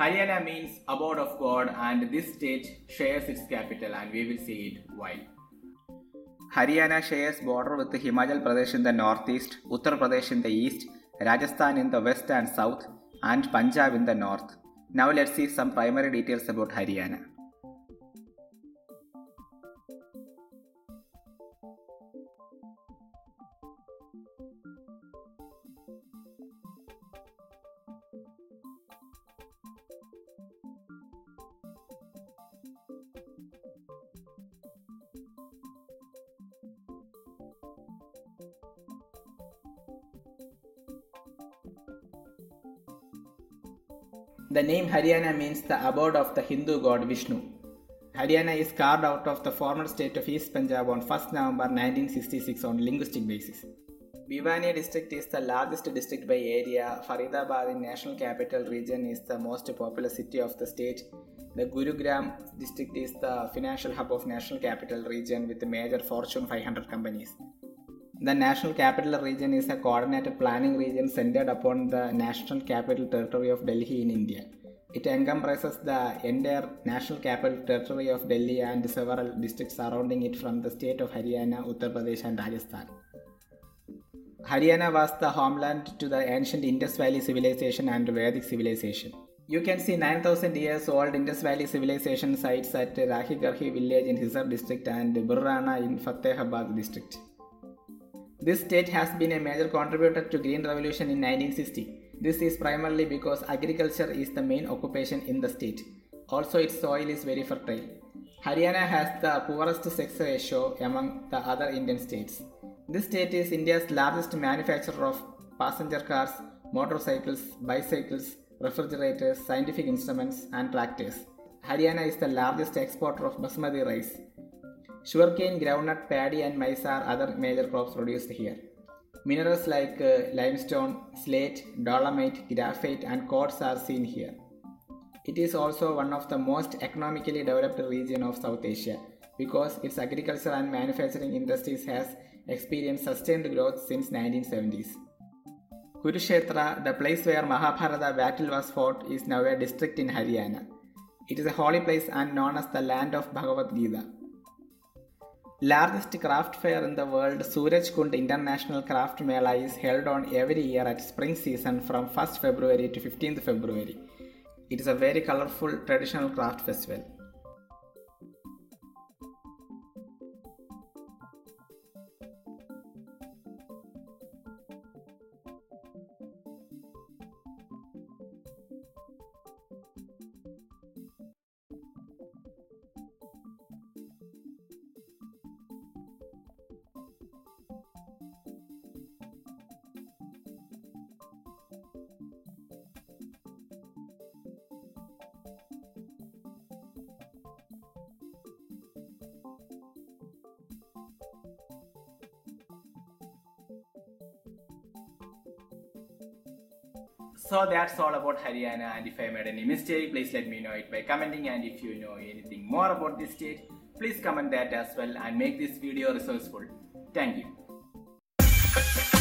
Haryana means abode of God, and this state shares its capital, and we will see it why. Haryana shares border with Himachal Pradesh in the northeast, Uttar Pradesh in the east, Rajasthan in the west and south, and Punjab in the north. Now let's see some primary details about Haryana. The name Haryana means the abode of the Hindu god Vishnu. Haryana is carved out of the former state of East Punjab on 1st November 1966 on linguistic basis. Bhiwani district is the largest district by area. Faridabad in national capital region is the most populous city of the state. The Gurugram district is the financial hub of national capital region with major Fortune 500 companies. The National Capital Region is a coordinated planning region centered upon the National Capital Territory of Delhi in India. It encompasses the entire National Capital Territory of Delhi and several districts surrounding it from the state of Haryana, Uttar Pradesh, and Rajasthan. Haryana was the homeland to the ancient Indus Valley civilization and Vedic civilization. You can see 9000 years old Indus Valley civilization sites at Rakhigarhi village in Hisar district and Bhirrana in Fatehabad district. This state has been a major contributor to green revolution in 1960. This is primarily because agriculture is the main occupation in the state. Also its soil is very fertile. Haryana has the poorest sex ratio among the other Indian states. This state is India's largest manufacturer of passenger cars, motorcycles, bicycles, refrigerators, scientific instruments and tractors. Haryana is the largest exporter of basmati rice. Sugarcane, groundnut, paddy, and maize are other major crops produced here. Minerals like uh, limestone, slate, dolomite, graphite, and quartz are seen here. It is also one of the most economically developed region of South Asia because its agriculture and manufacturing industries has experienced sustained growth since 1970s. Kurukshetra, the place where Mahabharata battle was fought, is now a district in Haryana. It is a holy place and known as the land of Bhagavad Gita. Largest craft fair in the world Suraj Kund international craft mela is held on every year at spring season from first February to fifteenth February it is a very colourful traditional craft festival So that's all about Haryana and if I made any mistake, please let me know it by commenting and if you know anything more about this state, please comment that as well and make this video resourceful. Thank you.